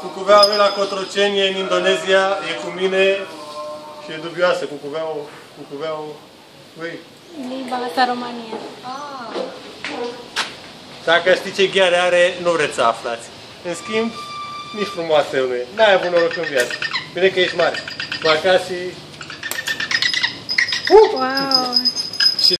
Cucuveaua mea la Cotrocenie, în Indonezia, e cu mine și e dubioasă. Cucuveaua, cucuveaua, lui. Limba asta România. Ah. Dacă știi ce gheare are, nu vreți să aflați. În schimb, nici frumoasă nu e. N-ai avut noroc în viață. Bine că ești mare. Vacații... Wow!